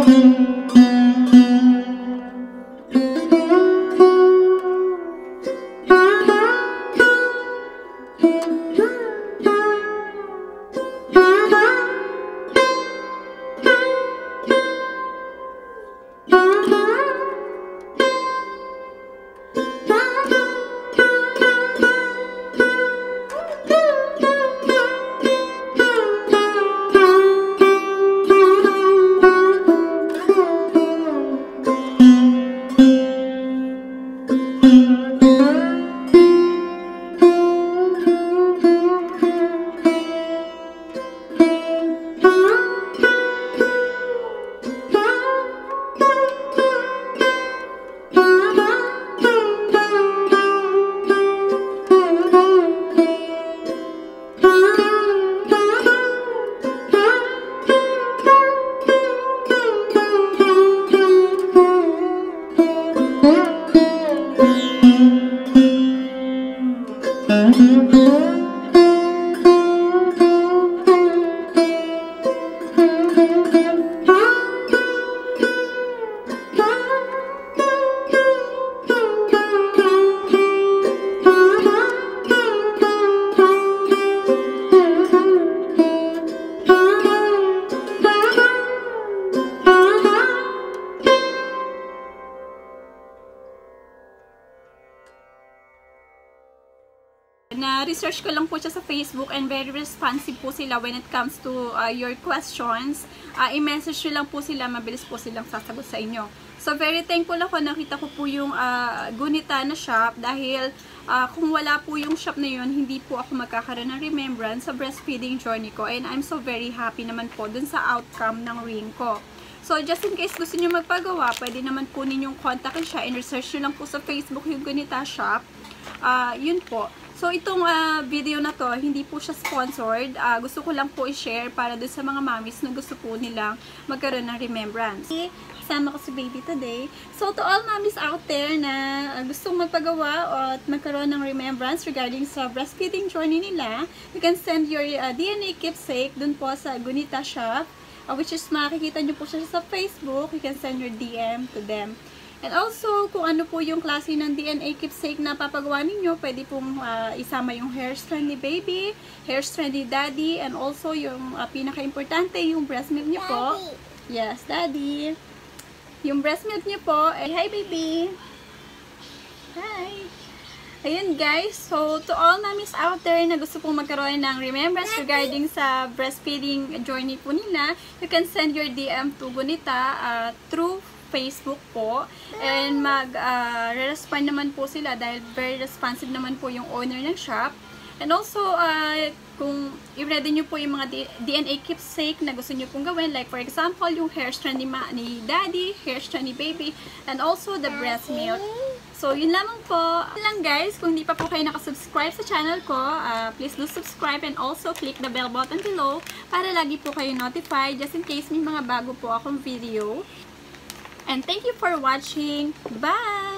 thương. Na-research ko lang po siya sa Facebook and very responsive po sila when it comes to uh, your questions. Uh, i-message nyo lang po sila, mabilis po silang sasagot sa inyo. So, very thankful ako, nakita ko po yung uh, Gunita na shop dahil uh, kung wala po yung shop na yun, hindi po ako magkakaroon ng remembrance sa breastfeeding journey ko. And I'm so very happy naman po dun sa outcome ng ring ko. So, just in case gusto nyo magpagawa, pwede naman po ninyong kontakin siya and research nyo lang po sa Facebook yung Gunita shop. Uh, yun po. So, itong uh, video na to, hindi po siya sponsored. Uh, gusto ko lang po i-share para doon sa mga mommies na gusto po nilang magkaroon ng remembrance. Kasama ko si baby today. So, to all mommies out there na uh, gustong magpagawa at magkaroon ng remembrance regarding sa breastfeeding journey nila, you can send your uh, DNA keepsake dun po sa Gunita Shop, uh, which is makikita nyo po siya sa Facebook. You can send your DM to them. And also, kung ano po yung klase ng DNA keepsake na papagawa ninyo, pwede pong uh, isama yung hair strand ni baby, hair strand ni daddy, and also yung uh, pinaka-importante, yung breast milk niyo po. Yes, daddy. Yung breast milk niyo po. Eh, hi, baby. Hi. Ayun guys, so to all mommies out there na gusto pong magkaroon ng remembrance regarding sa breastfeeding journey po nila, you can send your DM to Gunita uh, through Facebook po. And mag-respond naman po sila dahil very responsive naman po yung owner ng shop. And also, uh, kung i-ready nyo po yung mga DNA keepsake na gusto nyo pong gawin, like for example, yung hair strand ni, ma- ni daddy, hair strand ni baby, and also the breast milk. So, yun lamang po. Yun lang guys, kung di pa po kayo nakasubscribe sa channel ko, uh, please do subscribe and also click the bell button below para lagi po kayo notified just in case may mga bago po akong video. And thank you for watching. Bye!